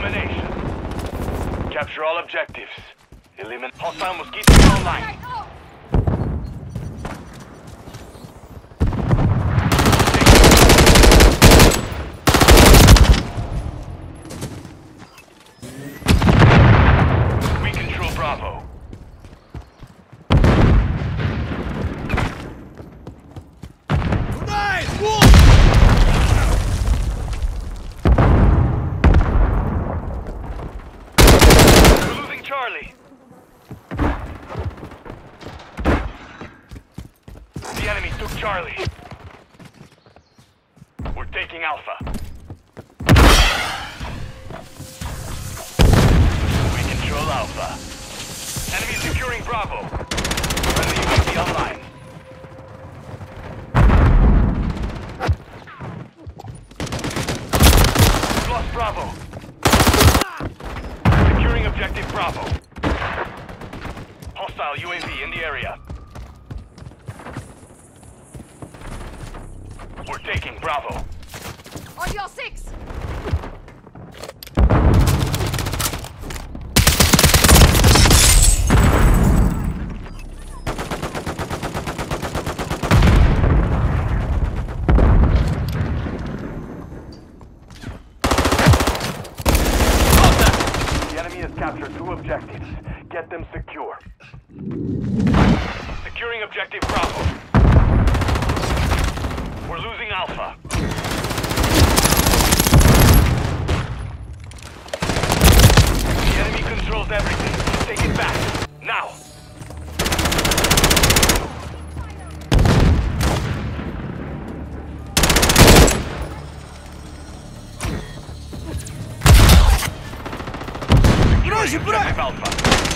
domination. Capture all objectives. Eliminate hostile mosquito online. We control Bravo. We're losing Charlie. The enemy took Charlie. We're taking Alpha. We control Alpha. Enemy securing Bravo. Friendly UAV online. Lost Bravo. Securing objective Bravo. Hostile UAV in the area. We're taking Bravo. On your six! The enemy has captured two objectives. Get them secure. Securing objective Bravo. We're losing Alpha. The enemy controls everything. Take it back. Now. Objective Alpha. Alpha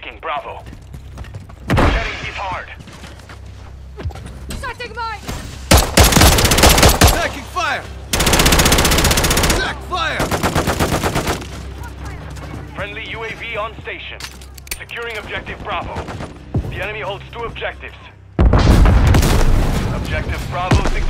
taking Bravo. Getting hit hard. Setting mine! Taking fire! Attack fire! Friendly UAV on station. Securing objective Bravo. The enemy holds two objectives. Objective Bravo secured. Bravo.